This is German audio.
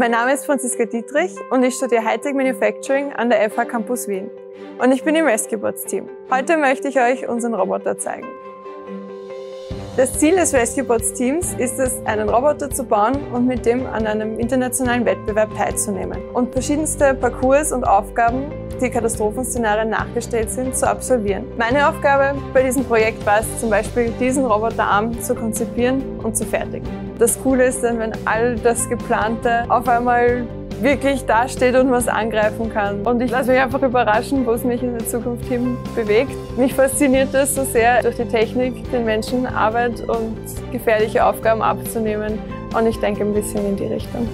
Mein Name ist Franziska Dietrich und ich studiere Hightech Manufacturing an der FH Campus Wien. Und ich bin im Rescue Bots Team. Heute möchte ich euch unseren Roboter zeigen. Das Ziel des Rescue Bots Teams ist es, einen Roboter zu bauen und mit dem an einem internationalen Wettbewerb teilzunehmen und verschiedenste Parcours und Aufgaben, die Katastrophenszenarien nachgestellt sind, zu absolvieren. Meine Aufgabe bei diesem Projekt war es zum Beispiel, diesen Roboterarm zu konzipieren und zu fertigen. Das Coole ist dann, wenn all das Geplante auf einmal wirklich dasteht und was angreifen kann. Und ich lasse mich einfach überraschen, wo es mich in der Zukunft hin bewegt. Mich fasziniert es so sehr, durch die Technik den Menschen Arbeit und gefährliche Aufgaben abzunehmen. Und ich denke ein bisschen in die Richtung.